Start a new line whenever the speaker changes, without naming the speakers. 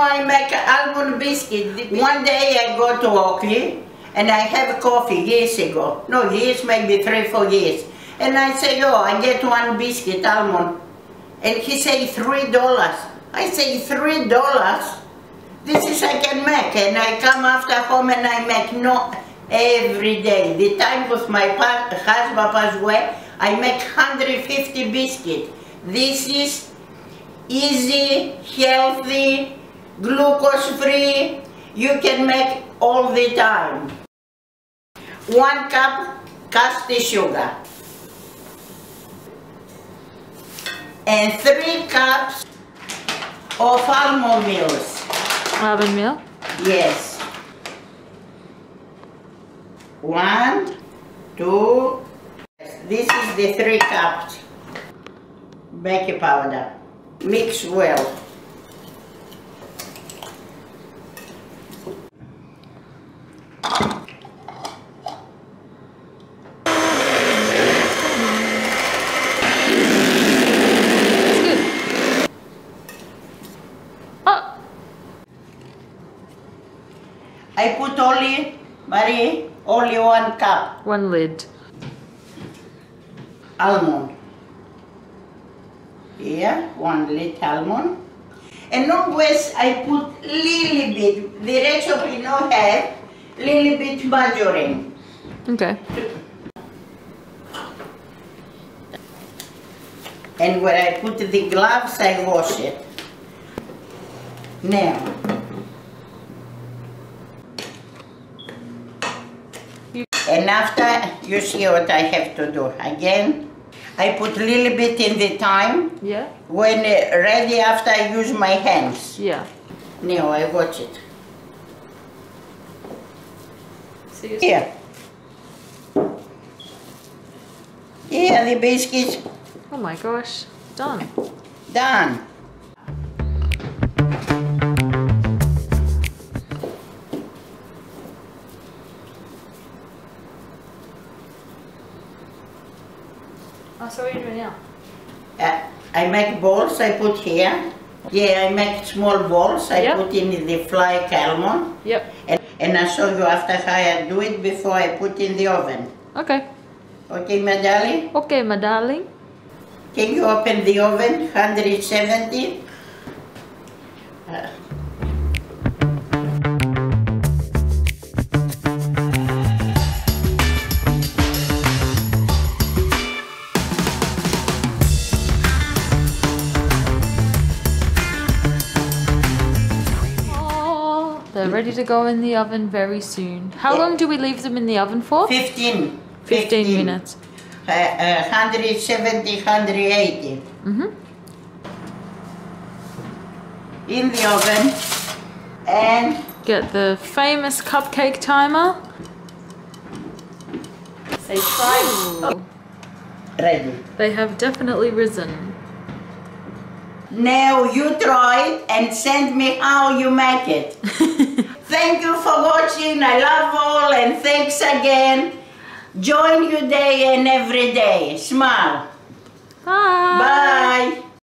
I make almond biscuit. One day I go to Oakleigh and I have coffee years ago. No, years, maybe three, four years. And I say, oh, I get one biscuit, almond. And he say, three dollars. I say, three dollars? This is I can make. And I come after home and I make no every day. The time was my husband passed away, I make 150 biscuit. This is easy, healthy, glucose free. You can make all the time. One cup caster sugar. And three cups of almond meals.
Almond meal?
Yes. One, two, this is the three cups baking powder. Mix well. I put only, Marie, only one cup
one lid.
almond. Here, one little almond. And always I put little bit, the you know have, little bit margarine.
Okay.
And when I put the gloves, I wash it. Now. And after, you see what I have to do. Again, I put a little bit in the time.
Yeah?
When uh, ready, after I use my hands.
Yeah.
Now I watch it. Here. Here, the biscuits
Oh my gosh. Done.
done.
Oh, so what are you doing now?
Uh, I make balls, I put here. Yeah, I make small balls, I
Yep.
put in the fly almond.
Yep.
And, and I show you after how I do it before I put in the oven.
Okay.
Okay, my darling?
Okay, my darling.
Can you open the oven, 170? Uh,
they're ready to go in the oven very soon. How long do we leave them in the oven for?
15.
15 minutes.
Uh, uh, 170, 180.
Mm-hmm.
In the oven. And
Get the famous cupcake timer. Say try.
ready.
They have definitely risen.
Now you try it and send me how you make it. Thank you for watching. I love all and thanks again. Join you day and every day. Smile.
Bye.
Bye.